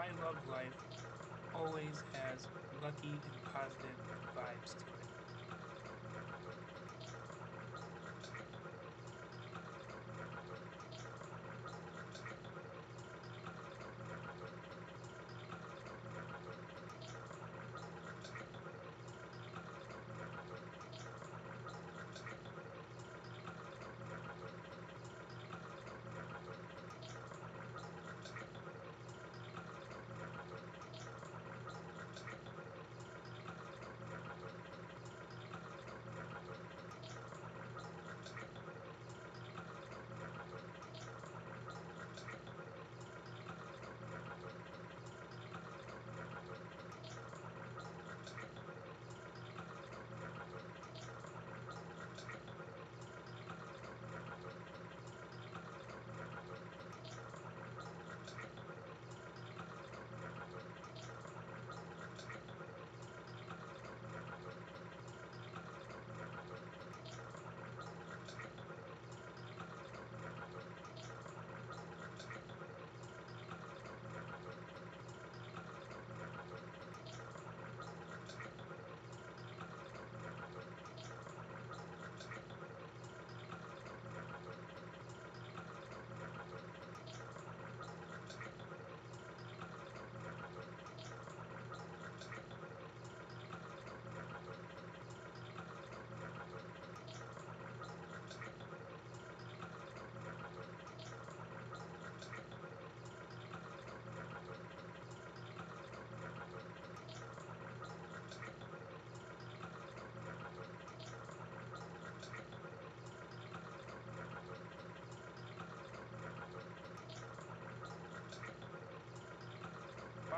My love life always has lucky and positive vibes to it.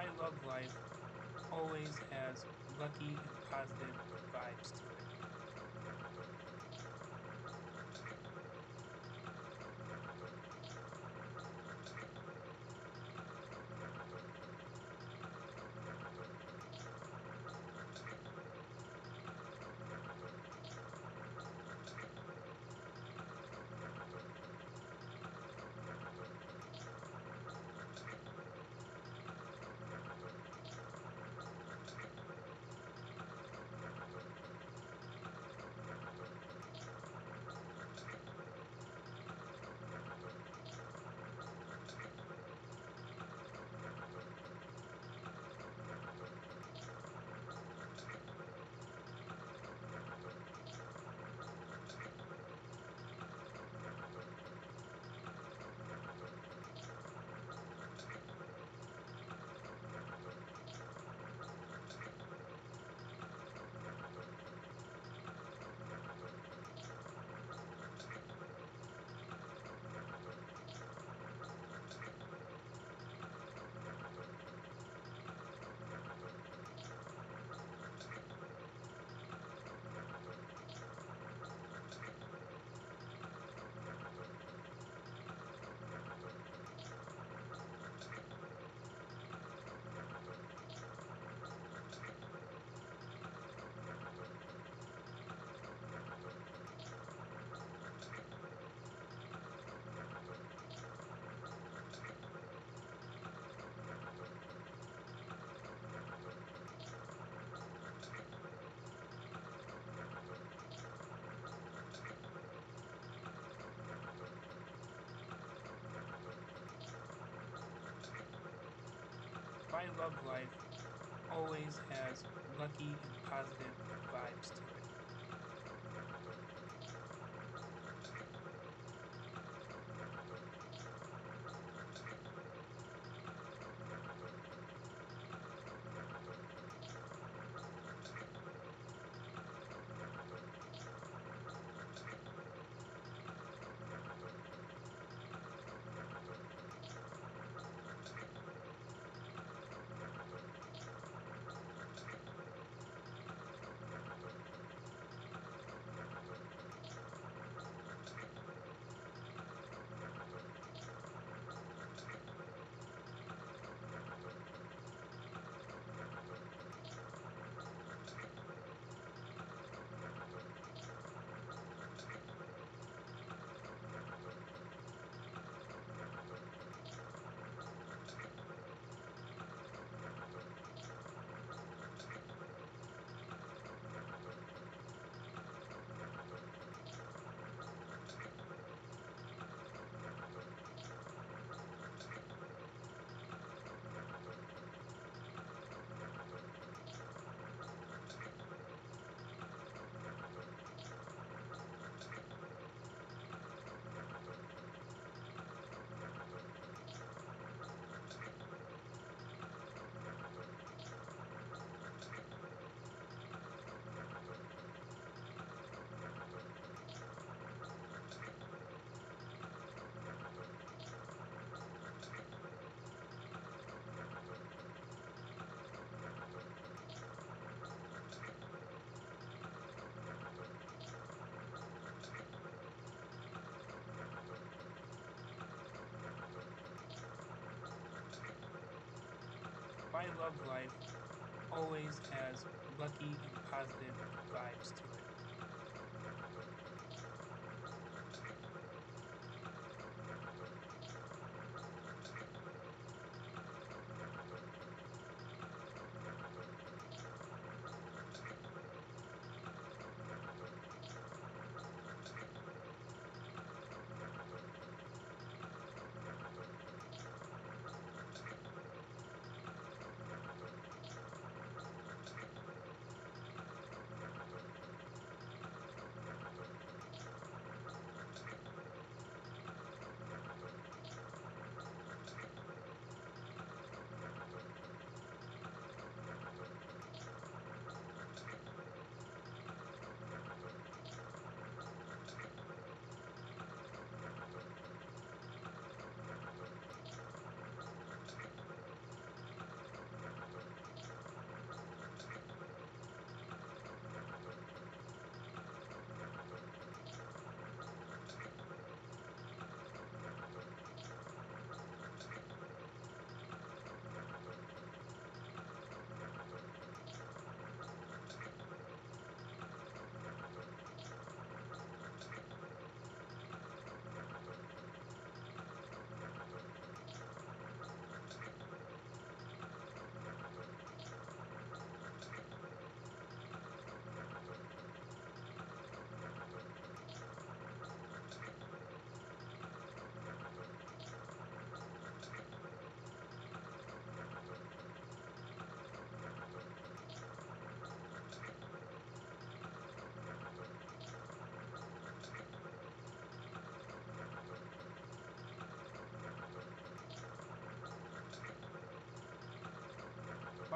My love life always has lucky and positive vibes to it. My love life always has lucky and positive vibes to it. My love life always as lucky and positive vibes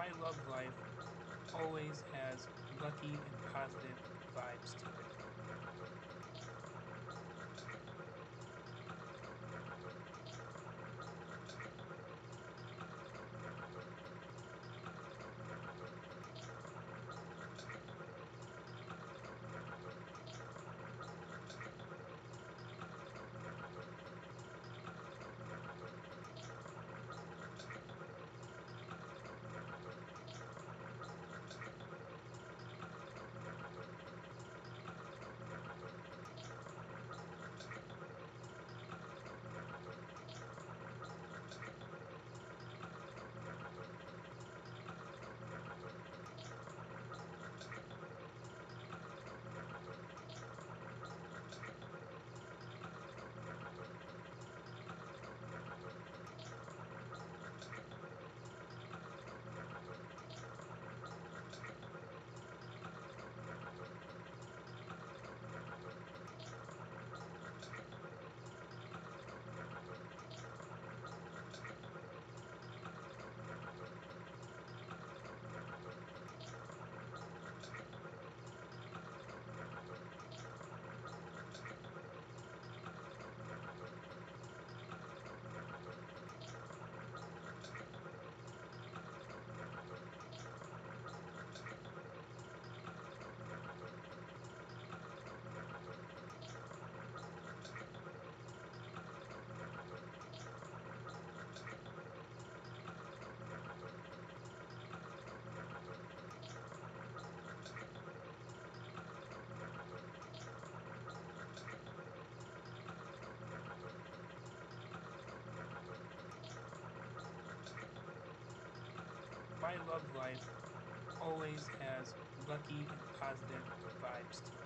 My love life always has lucky and positive vibes to it. My love life always has lucky and positive vibes to it.